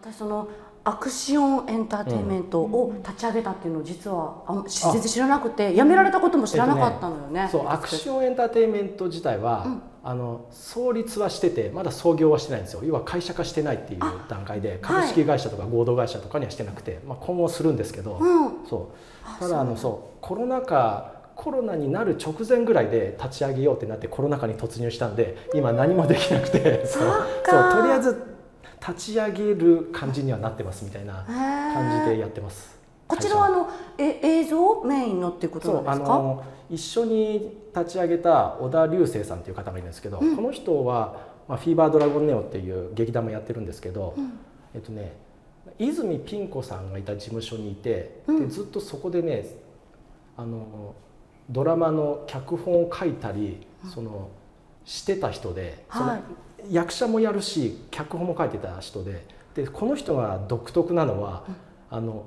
私そのアクションエンターテインメントを立ち上げたっていうのを実はあ全然知らなくてやめられたことも知らなかったのよね。えっと、そうアクションエンターテインメント自体は、うん、あの創立はしててまだ創業はしてないんですよ。要は会社化してないっていう段階で株式会社とか合同会社とかにはしてなくて、はい、まあ、今後するんですけど、うん、そう。ただあのそうコロナ禍コロナになる直前ぐらいで立ち上げようってなってコロナ禍に突入したんで今何もできなくて。そう。とりあえず立ち上げる感じにはなってますみたいな感じでやってます。こちらはあのえ映像メインのっていうことなんですか？あの一緒に立ち上げた小田流星さんっていう方がいるんですけど、うん、この人はまあフィーバードラゴンネオっていう劇団もやってるんですけど、うん、えっとね泉ピン子さんがいた事務所にいて、うん、でずっとそこでねあのドラマの脚本を書いたり、そのしてた人で、はい、その役者もやるし脚本も書いてた人ででこの人が独特なのは、うん、あの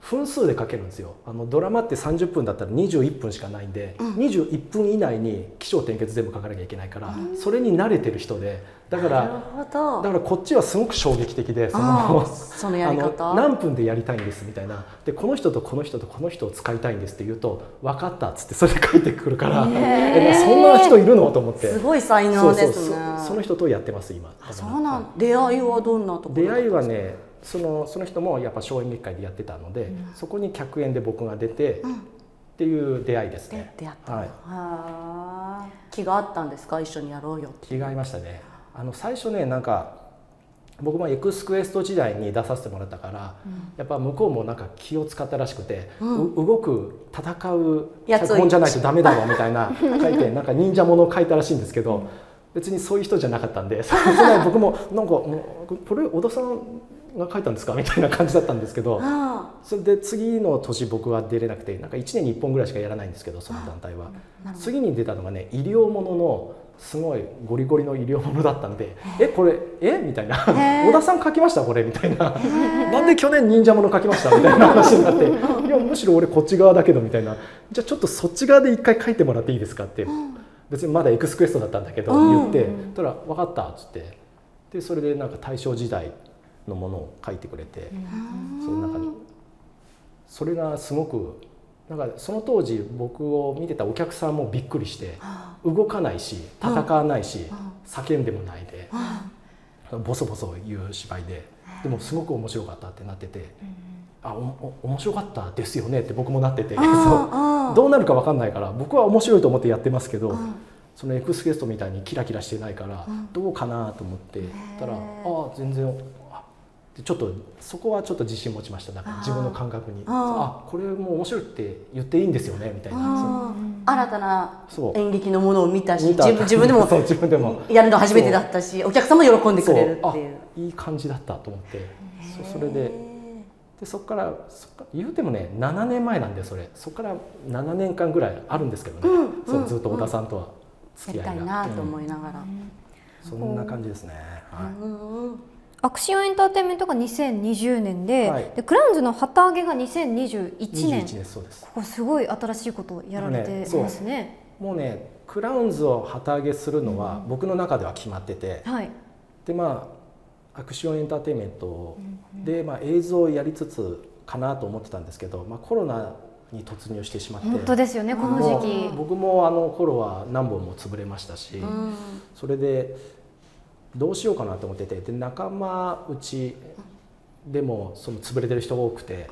分数で書けるんですよ。あのドラマって30分だったら21分しかないんで、うん、21分以内に起承転結全部書かなきゃいけないから、うん、それに慣れてる人でだからだからこっちはすごく衝撃的でそのそのやり方。何分でやりたいんですみたいな。でこの人とこの人とこの人を使いたいんですって言うと分かったっつってそれで書いてくるからえそんな人いるのと思って。すごい才能ですね。その人とやってます今。そうなん出会いはどんなところ出会いはねそのその人もやっぱ小演劇会でやってたので、うん、そこに客演で僕が出て、うん、っていう出会いですね。出会った、はい、は気があったんですか？一緒にやろうよ気が合いましたね。あの最初ねなんか僕もエクスクエスト時代に出させてもらったから、うん、やっぱ向こうもなんか気を使ったらしくて、うん、動く戦う脚本じゃないとダメだわみたいな書いてなんか忍者ものを書いたらしいんですけど、別にそういう人じゃなかったんでその僕もなんか「これ小田さんが書いたんですか？みたいな感じだったんですけどそれで次の年僕は出れなくてなんか1年に1本ぐらいしかやらないんですけどその団体は。次に出たのがね医療もののすごいゴリゴリの医療ものだったんで「え。これえ？みたいな「小田さん書きました？これ」みたいな「なんで去年忍者もの書きました?」みたいな話になって「いやむしろ俺こっち側だけど」みたいな「じゃあちょっとそっち側で一回書いてもらっていいですか?」って。別にまだエクスクエストだったんだけど言って「たら分かった」っつって。でそれでなんか大正時代のものを書いてくれてその中に。それがすごくなんかその当時僕を見てたお客さんもびっくりして動かないし戦わないし叫んでもないでボソボソ言う芝居で。でもすごく面白かったってなってて。あお面白かったですよねって僕もなってて そう。どうなるか分かんないから僕は面白いと思ってやってますけどそのエクスゲストみたいにキラキラしてないからどうかなと思ってたらああ全然ちょっとそこはちょっと自信持ちました。だから自分の感覚に。あこれも面白いって言っていいんですよねみたいな。新たな演劇のものを見たし自分自分でも 自分でも。やるの初めてだったしお客さんも喜んでくれるっていう。いい感じだったと思って。そそれで。でそこからそっか言うてもね7年前なんでそれ。そこから7年間ぐらいあるんですけどね、うん、そうずっと小田さんとは付き合いが、うん、なと思いながら、そんな感じですね、はいアクションエンターテインメントが2020年ではい、でクラウンズの旗揚げが2021年。年そうです。ここすごい新しいことをやられてますね、ね、もうねクラウンズを旗揚げするのは僕の中では決まってて、うんはい、でまあアクションエンターテインメントで、まあ、映像をやりつつかなと思ってたんですけど、まあ、コロナに突入してしまって。本当ですよねこの時期。僕もあの頃は何本も潰れましたし、うん、それでどうしようかなと思っててで仲間うちでもその潰れてる人が多くて、ね、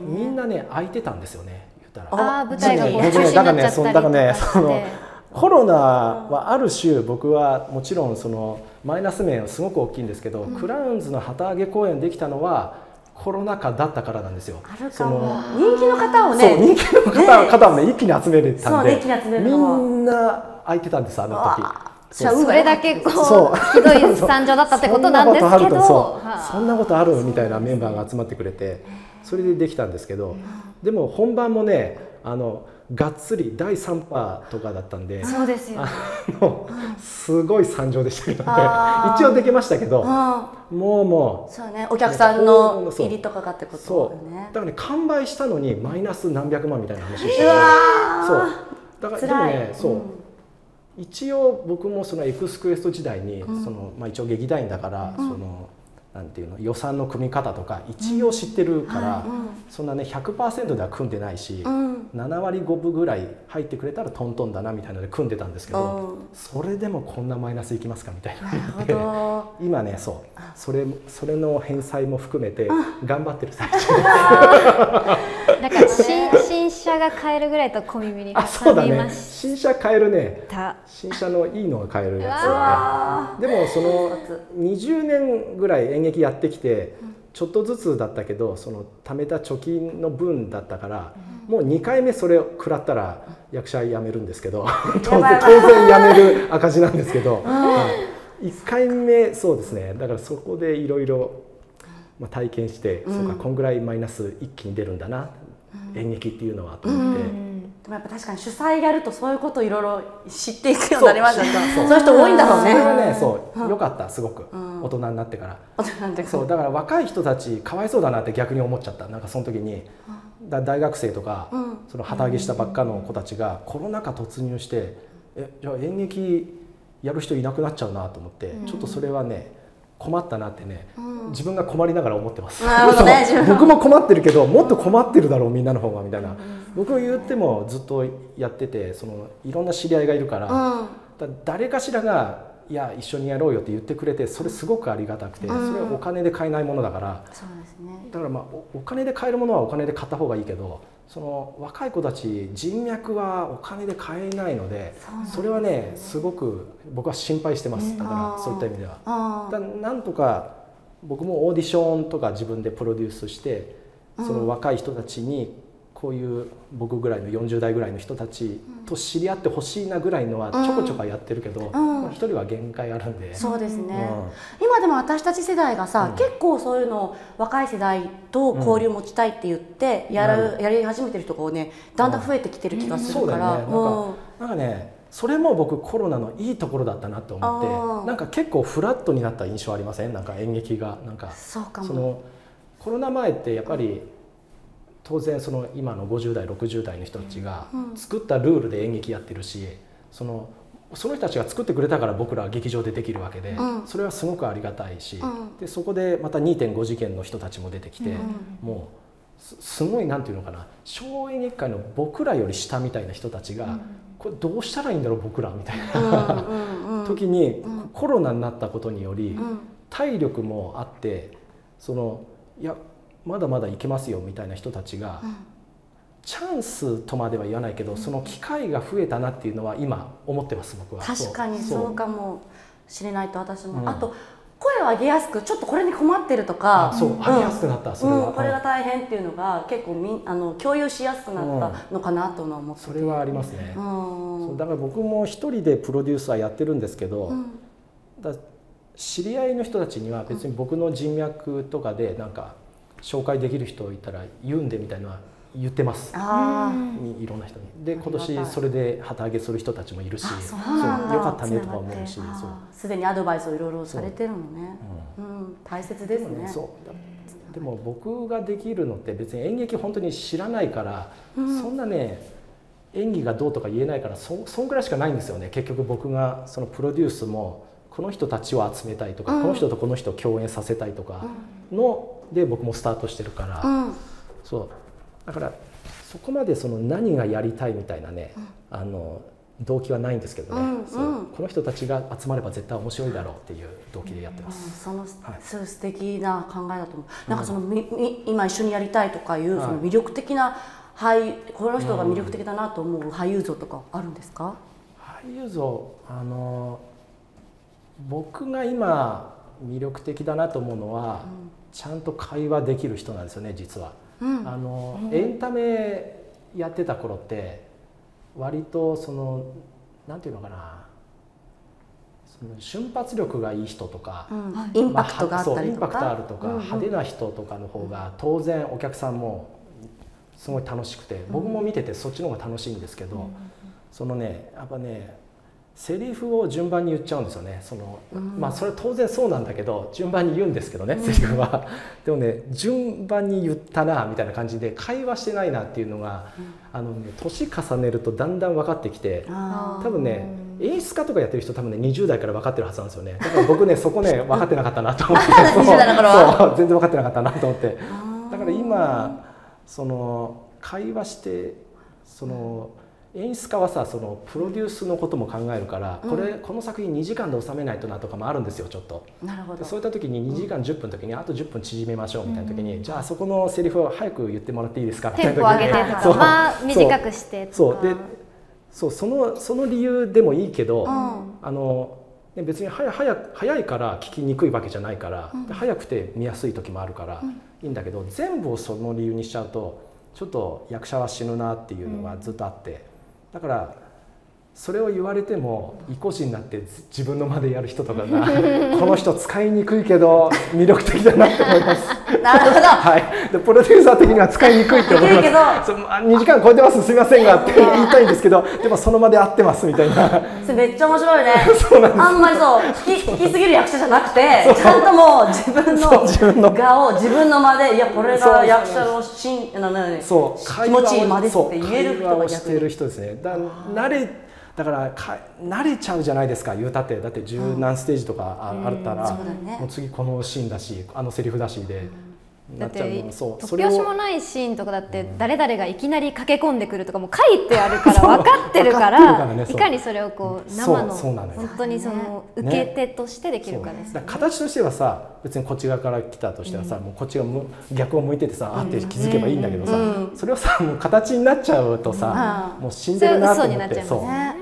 みんなね空いてたんですよね言ったら。あ舞台が中止になっちゃったりだからねその コロナはある種僕はもちろんそのマイナス面はすごく大きいんですけど、うん、クラウンズの旗揚げ公演できたのはコロナ禍だったからなんですよ。その人気の方をね、人気の方,、方をね一気に集めれたんで、みんな空いてたんですあの時。それだけこうひどい惨状だったってことなんですけど。そんなことあるみたいなメンバーが集まってくれてそれでできたんですけどでも本番もねあのがっつり第3波とかだったんでそうですよ、すごい惨状でしたけどね。一応できましたけどもうもうそうねお客さんの入りとかがってことだね。だからね完売したのにマイナス何百万みたいな話してそう。だからでもねそう、うん、一応僕もそのエクスクエスト時代に、そのまあ、一応劇団員だから、そのなんていうの予算の組み方とか一応知ってるから、そんなね100%では組んでないし、うん、7割5分ぐらい入ってくれたらトントンだなみたいなので組んでたんですけどそれでもこんなマイナスいきますかみたいな今ねそう。それそれの返済も含めて頑張ってる最中。です。だから 新新車が買えるぐらいと小耳に挟みまし、ね、新車買えるね。新車のいいのが買えるやつでもその20年ぐらい演劇やってきて、ちょっとずつだったけどその貯めた貯金の分だったから、もう2回目それを食らったら役者辞めるんですけど当然当然辞める赤字なんですけど、はい、1回目そうですね。だからそこでいろいろ体験して、そうかこんぐらいマイナス一気に出るんだな、演劇っていうのはと思って。でもやっぱ確かに主催やるとそういうことをいろいろ知っていくようになりますよね。そう。いう人多いんだろうね。それはねそう。よかったすごく、大人になってから。大人になってそうだから若い人たちかわいそうだなって逆に思っちゃった。なんかその時に、大学生とか、その旗揚げしたばっかの子たちがコロナ禍突入してえじゃあ演劇やる人いなくなっちゃうなと思って、ちょっとそれはね困ったなってね、自分が困りながら思ってます、ね、僕も困ってるけどもっと困ってるだろうみんなの方がみたいな、僕言ってもずっとやっててそのいろんな知り合いがいるから,、だ誰かしらがいや一緒にやろうよって言ってくれてそれすごくありがたくて、それはお金で買えないものだから。だからまあお金で買えるものはお金で買った方がいいけどその若い子たち人脈はお金で買えないのでそれはねすごく僕は心配してます。だからそういった意味では。だなんとか僕もオーディションとか自分でプロデュースしてその若い人たちにこういう僕ぐらいの40代ぐらいの人たちと知り合ってほしいなぐらいのはちょこちょこやってるけど一、うん、人は限界あるんで。そうですね、うん、今でも私たち世代がさ、うん、結構そういうの若い世代と交流持ちたいって言ってやる、やり始めてる人がねだんだん増えてきてる気がするから、ね、なんかねそれも僕コロナのいいところだったなと思ってなんか結構フラットになった印象ありません？なんか演劇が。なんかそのコロナ前ってやっぱり、当然その今の50代60代の人たちが作ったルールで演劇やってるしそのその人たちが作ってくれたから僕らは劇場でできるわけで、それはすごくありがたいし、でそこでまた2.5次元の人たちも出てきて、もうすごいなんていうのかな小演劇界の僕らより下みたいな人たちが、これどうしたらいいんだろう僕らみたいな 時にコロナになったことにより体力もあってそのいやまだまだいけますよみたいな人たちが、うん、チャンスとまでは言わないけど、うん、その機会が増えたなっていうのは今思ってます僕は。確かにそう。かもしれないと私も、うん、あと声を上げやすくちょっとこれに困ってるとかそう上げやすくなった、それは、これが大変っていうのが結構みあの共有しやすくなったのかなと思って、それはありますね、そうだから僕も一人でプロデューサーやってるんですけど、だ知り合いの人たちには別に僕の人脈とかでなんか紹介できる人いたら言うんでみたいな言ってます。いろんな人に。で今年それで旗揚げする人たちもいるしそうよかったねとか思うしすでにアドバイスをいろいろされてるのね、う。ん、うん、大切ですね。でも僕ができるのって別に演劇本当に知らないから、うん、そんなね演技がどうとか言えないからそそんぐらいしかないんですよね。結局僕がそのプロデュースもこの人たちを集めたいとか、うん、この人とこの人を共演させたいとかので僕もスタートしてるから、うん、そう。だからそこまでその何がやりたいみたいなね、うん、あの動機はないんですけどね、うんうん、そう。この人たちが集まれば絶対面白いだろうっていう動機でやってます。その、はい、素敵な考えだと思う。なんかその、みみ今一緒にやりたいとかいうその魅力的な俳この人が魅力的だなと思う俳優像とかあるんですか？俳優像あの僕が今魅力的だなと思うのは、ちゃんと会話できる人なんですよね実は。うん、あのエンタメやってた頃って割とそのなんていうのかなその瞬発力がいい人とか、うん、インパクトがあったりとか、インパクトあるとか、うんうん、派手な人とかの方が当然お客さんもすごい楽しくて僕も見ててそっちの方が楽しいんですけど、そのねやっぱねセリフを順番に言っちゃうんですよね。その、うん、まあそれは当然そうなんだけど順番に言うんですけどね、うん、セリフは。でもね順番に言ったなみたいな感じで会話してないなっていうのが、うん、あのね年重ねるとだんだん分かってきて多分ね演出家とかやってる人多分ね20代から分かってるはずなんですよね。だから僕ねそこね 分かってなかったなと思って。そう。全然分かってなかったなと思って。だから今その会話してその、演出家はさそのプロデュースのことも考えるから、これこの作品2時間で収めないとなとかもあるんですよちょっと。なるほど。そういった時に2時間10分の時にあと10分縮めましょうみたいな時に、じゃあそこのセリフを早く言ってもらっていいですかみたいな時に。そう。短くしてそう。でそうそのその理由でもいいけど、あの別に早早早いから聞きにくいわけじゃないから、早くて見やすい時もあるから、いいんだけど全部をその理由にしちゃうとちょっと役者は死ぬなっていうのがずっとあって。だからそれを言われても意固地になって自分の間でやる人とかが この人使いにくいけど魅力的だなって思います。なるほど。はい。でプロデューサー的には使いにくいって思います。そ2時間超えてますすみませんがって言いたいんですけど、でもその場で合ってますみたいな。それめっちゃ面白いね。そうなんです。あんまりそう引きすぎる役者じゃなくて、ちゃんともう自分の自分の顔を自分の間でいやこれが役者のしんななそう気持ちいい間ですって言える人がしてる人ですね。だ慣れだからか慣れちゃうじゃないですか言うたって。だって十何ステージとかあ,、あったら、もう次このシーンだしあのセリフだしで。だって突拍子もないシーンとかだって誰々がいきなり駆け込んでくるとかも書いてあるから 分かってるからいかにそれをこう生の本当にその受け手としてできるかです形としてはさ別にこっち側から来たとしてはさ、もうこっちが逆を向いててさあって気づけばいいんだけどさ、それをさもう形になっちゃうとさ、もう死んでるなと思って。そう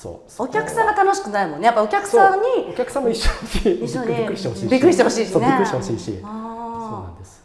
そう。お客さんが楽しくないもんね。やっぱお客さんにお客さんも一緒にびっくりしてほしいし。びっくりしてほしいし、ね、びっくりしてほしいし。そうなんです